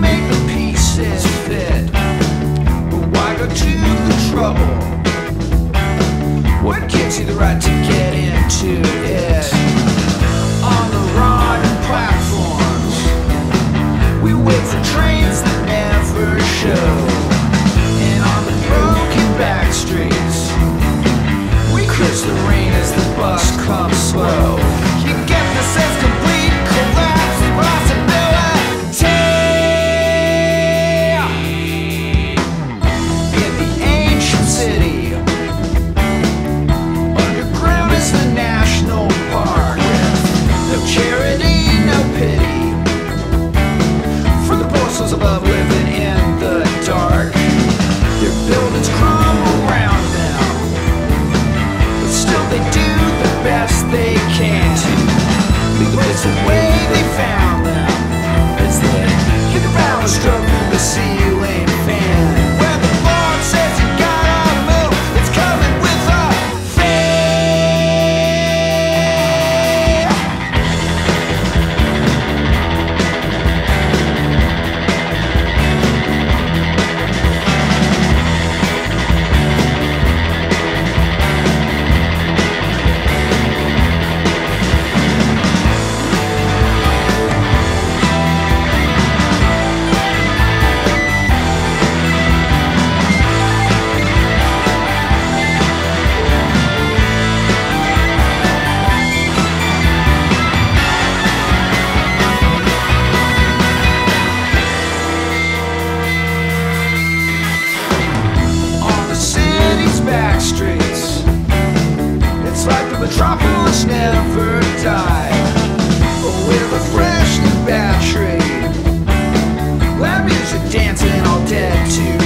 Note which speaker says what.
Speaker 1: make the pieces fit. But why go to the trouble? What gives you the right to get into it? On the rotten platforms, we wait for trains that never show. And on the broken back streets, we curse the rain as the bus comes slow. dead to